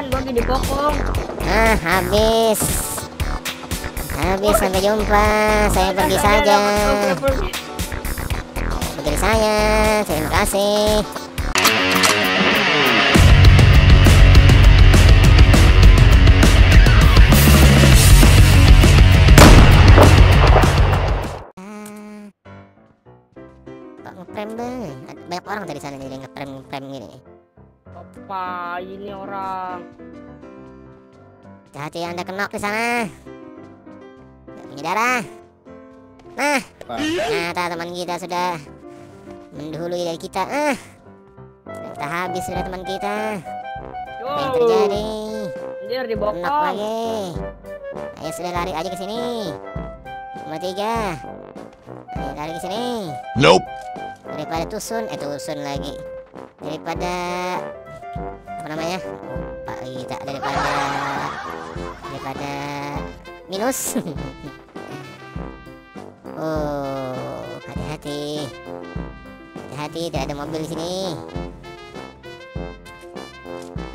Gua lagi dipokong. Ah, habis. Habis sampai jumpa. Saya pergi saja. Pergi saya. Terima kasih. Kok ngeprem? Ada Banyak orang dari sana jadi ngeprem ngeprem gini. Apa ini orang? Hati-hati anda kenok di sana. Punya darah. Nah, ternyata teman kita sudah mendahului dari kita. Ah, kita habis sudah teman kita. Apa yang terjadi? anjir Kenok dibokong. lagi. Ayo sudah lari aja ke sini. Nomor tiga. Ayo lari ke sini. Nope. Daripada tusun, eh tusun lagi. Daripada apa namanya? Lupa kita daripada daripada minus. oh, hati-hati. Hati-hati, tidak ada mobil di sini.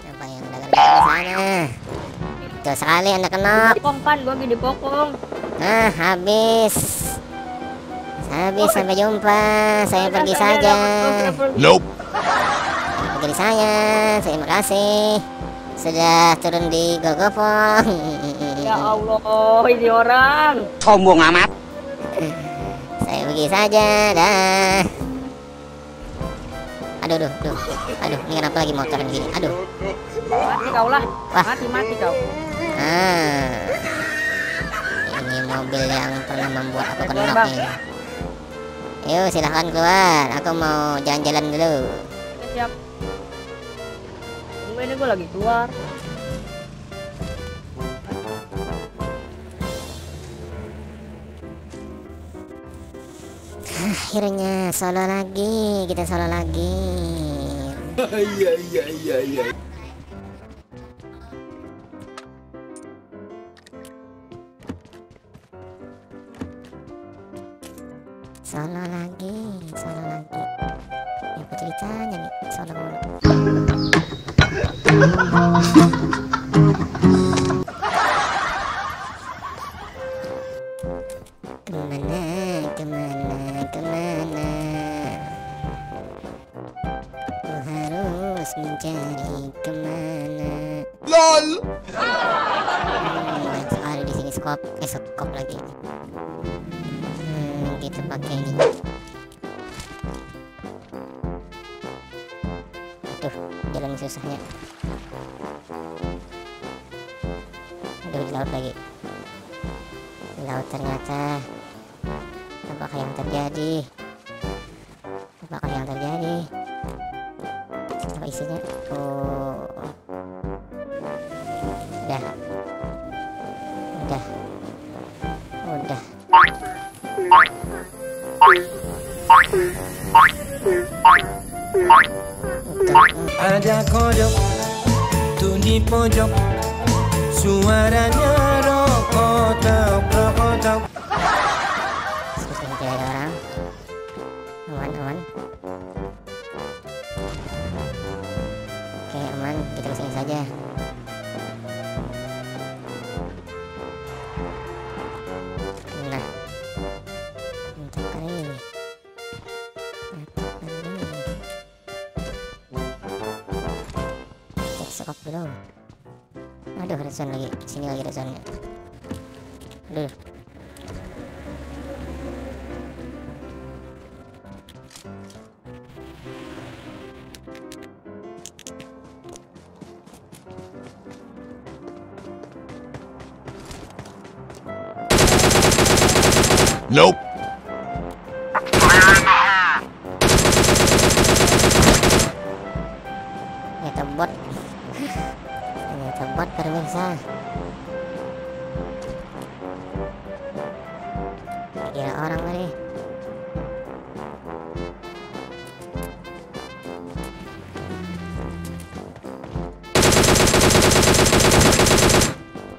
Apa yang dagang di sana? Betul sekali Anda kenop. Dipokong pan, gua lagi dipokong. Nah, habis. Habis sampai jumpa. Saya pergi saja. Nope. Pergi saya. Terima kasih. Sudah turun di Gogopong. Ya Allah, ini orang. Sombong amat. Saya pergi saja. Dah. Aduh, aduh, aduh. Aduh, ini kenapa lagi motoran gini? Aduh. Mati kau lah. Wah. Mati mati kau. Ah. Ini mobil yang pernah membuat aku kenok ini. Yuk, silahkan keluar. Aku mau jalan-jalan dulu. Siap. Tunggu ini gua lagi keluar. Akhirnya solo lagi, kita solo lagi. Iya iya iya iya. Mencari ke mana? LOL. Hmm, sekali di sini skop, eh skop lagi. Hmm, kita pakai ini. Aduh, jalan susahnya. Aduh, di laut lagi. Di laut ternyata. Apakah yang terjadi? Apakah yang terjadi? Apa isinya? Oh, udah. Udah. Udah. Ada kodok tuh di pojok Suaranya rokotok rokotok চিনি Nope. Kira orang kali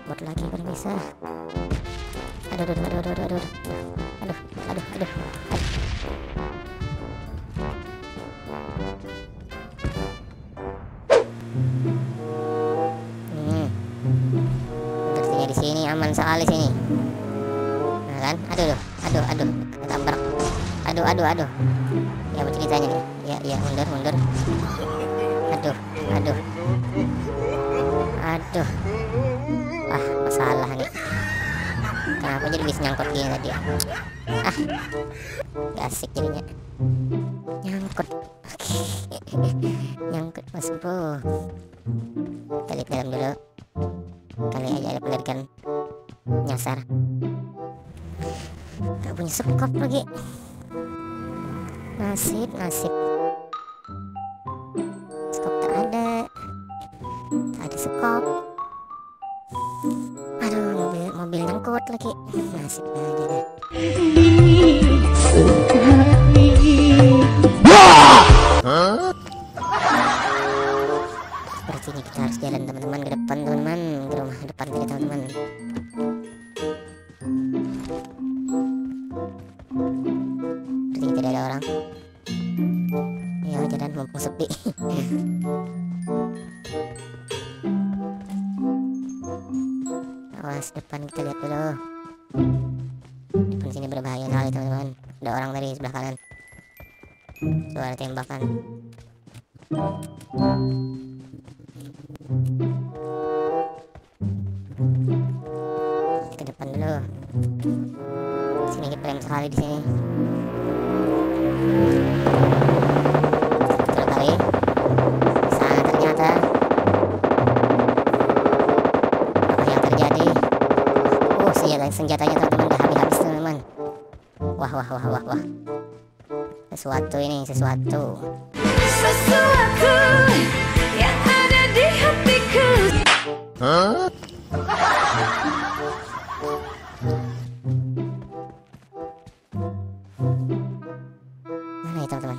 bot lagi pemirsa aduh aduh aduh aduh aduh aduh. Aduh aduh aduh. Aduh. Sini aman sekali sini. Aduh, ketabrak. Aduh, aduh, aduh. Ya ceritanya nih? Ya, ya, mundur, mundur. Aduh, aduh. Aduh. Ah, masalah nih. Kenapa jadi bisa nyangkut gini tadi ya? Ah, gak asik jadinya. Nyangkut. Nyangkut mas bro. Kita lihat dalam dulu. Kali aja ada pelarikan nyasar. Gak punya sekop lagi. Nasib, nasib. Skop tak ada. Tak ada skop. Aduh, mobil mobil nyangkut lagi. Nasib aja deh. Suara tembakan. ke sesuatu ini sesuatu Sesuatu yang ada di hatiku Huh? Mana ya teman-teman?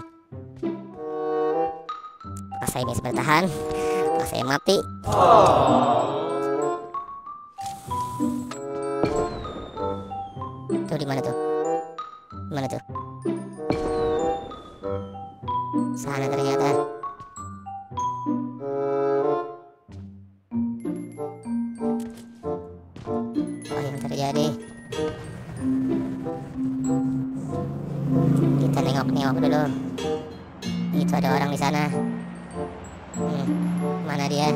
Apakah saya bisa bertahan? Apakah saya mati? Tuh di mana tuh? Itu ada orang di sana. Hmm, mana dia?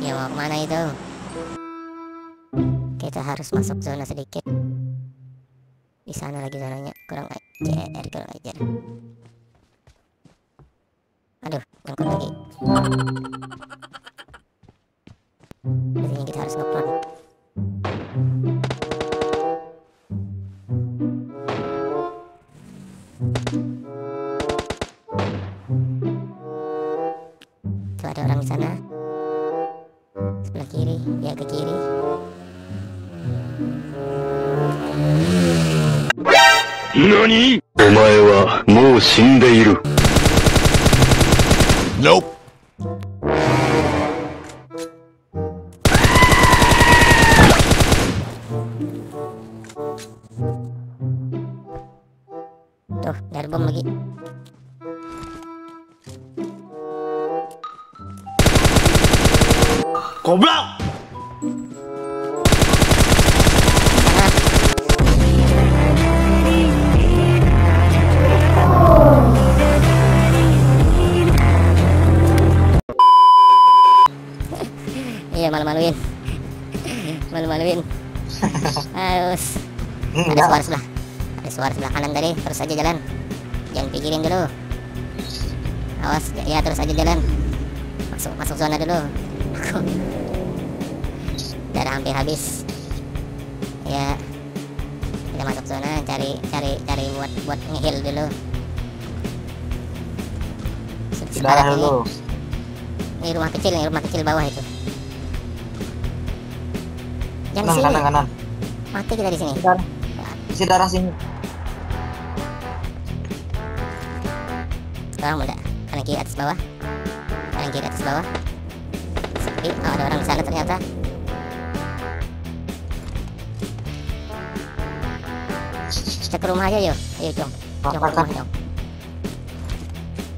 Ya mau ke mana itu? Kita harus masuk zona sedikit. Di sana lagi zonanya kurang ajar, kurang ajar. Aduh, nyangkut lagi. Berarti kita harus ngeplon. Tuh ada orang di sana. Sebelah kiri, ya ke kiri. 何お前はもう死んでいる。Nope. Ada bom lagi. Goblok! Iya, malu-maluin. Malu-maluin. Harus. Ada Enggak. suara sebelah. Ada suara sebelah kanan tadi. Terus aja jalan. Jangan pikirin dulu. Awas, ya, ya terus aja jalan. Masuk masuk zona dulu. Darah hampir habis. Ya. Kita masuk zona, cari cari cari buat buat ngehil dulu. Darah Sekarang ini-. Ini rumah kecil nih, rumah kecil bawah itu. Jangan Kanan, sini. kanan, kanan. Mati kita di sini. Isi darah sini. Sekarang muda. Kanan kiri atas bawah. Kanan kiri atas bawah. Sepi. Oh, ada orang di sana ternyata. Kita ke rumah aja yuk. Ayo, Jong. Jong ke rumah, Jong.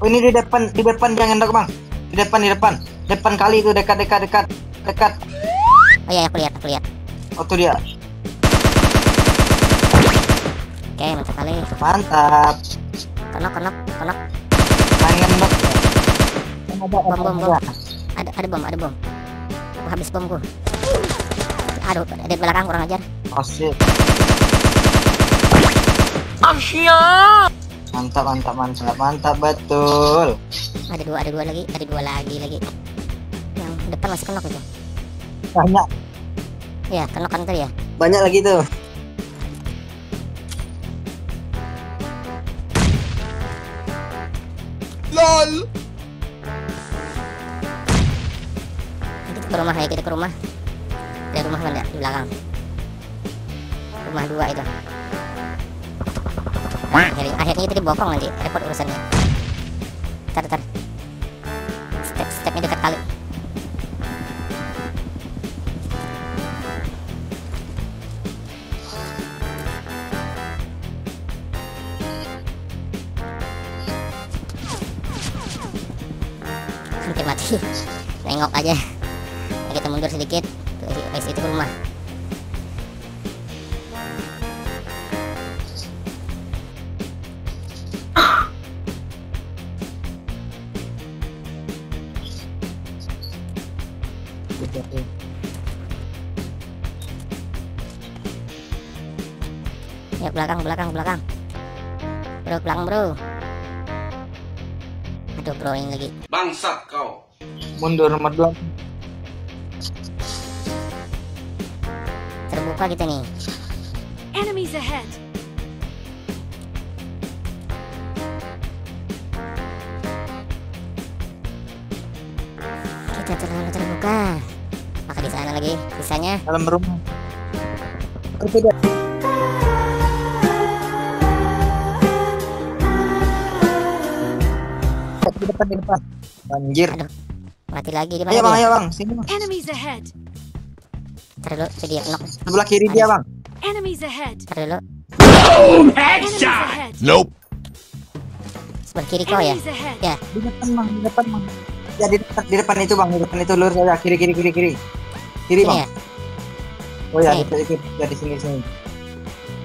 Oh, ini di depan, di depan jangan dok bang. Di depan, di depan. Depan kali itu dekat dekat dekat dekat. Oh iya, aku lihat, aku lihat. Oh tuh dia. Oke, mantap kali. Mantap. Kenok, kenok, kenok. Ada Bom, bom, bom. ada. Ada, bom, ada bom. Aku habis bomku. Aduh, ada di belakang kurang ajar. Oh shit. Mantap mantap mantap mantap betul. Ada dua, ada dua lagi, ada dua lagi lagi. Yang depan masih kenok itu. Banyak Ya, kenok kan tadi ya. banyak lagi tuh. Kita ke rumah ya, kita ke rumah. Ada rumah mana di belakang. Rumah dua itu. Akhirnya, akhirnya kita dibokong nanti, repot urusannya. Ntar, ntar. Step, stepnya dekat kali. Hampir mati. Nengok aja. Kita mundur sedikit. Guys, itu ke rumah. Ya belakang, belakang, belakang. Bro, belakang bro. Aduh bro ini lagi. Bangsat kau. Mundur dua. Terbuka kita nih. Enemies ahead. Kita terlalu terbuka. Maka di sana lagi sisanya. Dalam rumah. Dia. Di depan di depan. Banjir. Mati lagi di mana Ayo bang, dia? ayo bang, sini bang. Enemies ahead. Ntar dulu, itu dia knock. Sebelah kiri dia bang. Enemies ahead. Ntar dulu. Enemies ahead. Nope. Sebelah kiri kau ya? Ya, Di depan bang, di depan bang. Ya di depan, di depan itu bang, di depan itu lurus saja. Kiri kiri kiri kiri. Kiri sini bang. ya? Oh ya, Sini. di, di, ya di sini sini.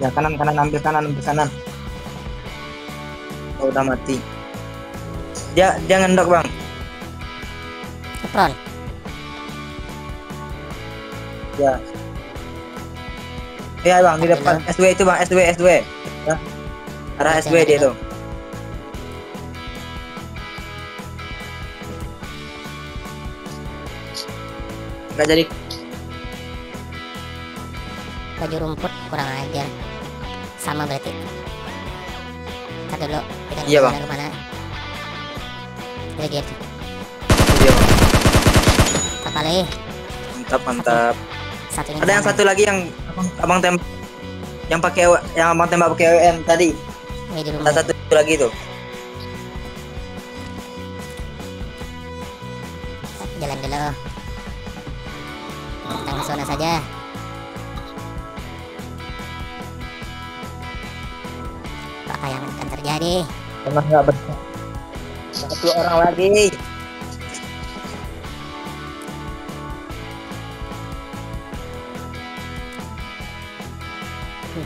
Ya kanan kanan ambil kanan ambil kanan. Oh, udah mati. Dia dia ngendok bang. Kepron. Ya. Iya bang di depan SW itu bang SW SW. Ya. Arah Oke, SW dia tuh. Nggak jadi Baju rumput kurang ajar. Sama berarti. Ntar dulu. Kita Iya, Bang. ke mana ke mana. Kita gitu. Kali. Mantap mantap. Satu Ada yang satu lagi yang abang, abang tembak yang pakai yang abang tembak pakai WM tadi. Ini di rumah. Ada satu lagi tuh. Jalan dulu. Kita ke sana saja. Apa yang akan terjadi? Pernah nggak bersama. Satu orang lagi.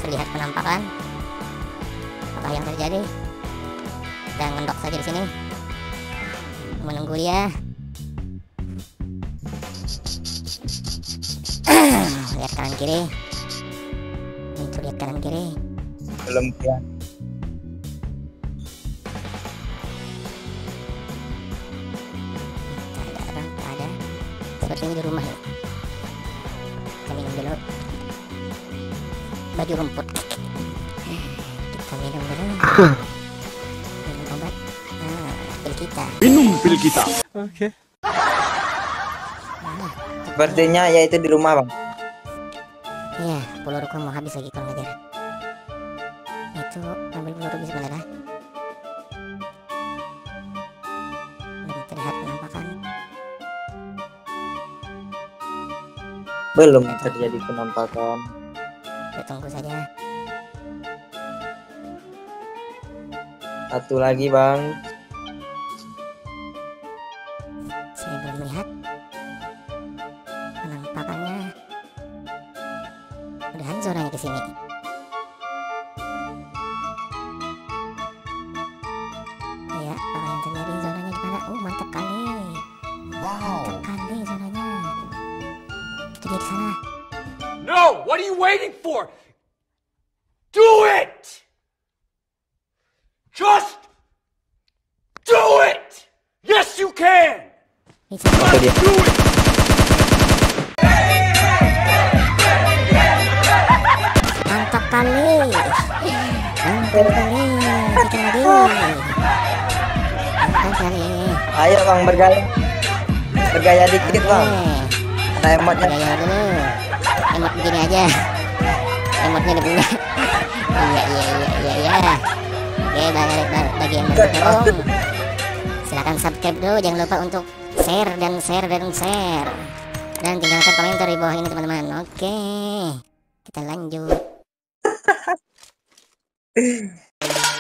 Terlihat penampakan. Apa yang terjadi? Kita ngendok saja di sini. Menunggu dia. lihat kanan kiri. Itu lihat kanan kiri. Belum ya. Tak ada ada. Sepertinya di rumah ya. Kita minum dulu. Baju rumput. Kita minum dulu. Minum obat. Nah, pil kita. Minum pil kita. Sepertinya ya itu di rumah bang. Iya, peluruku mau habis lagi kalau ngejar. Itu ambil peluru bisa sebenarnya. Belum terlihat penampakan. Belum terjadi penampakan. Kita tunggu saja. Satu lagi bang. Saya belum melihat penampakannya. Mudahan zonanya ke sini. Ya, apa yang terjadi zonanya gimana? Oh, mantap kali. Mantap kali zonanya. Itu dia di sana. No! What are you waiting for? Do it! Just do it! Yes, you can! Dia. Do it! Mantap kali. Mantap kali. Kita lagi. Mantap kali. Ayo bang bergaya. Bergaya dikit bang. Oke. Nah emotnya. Gaya dulu. Emot begini aja. Emotnya udah punya. iya iya iya iya iya. Oke bagi, bagi yang bergabung. Silahkan subscribe dulu. Jangan lupa untuk share dan share dan share. Dan tinggalkan komentar di bawah ini teman-teman. Oke. Kita lanjut.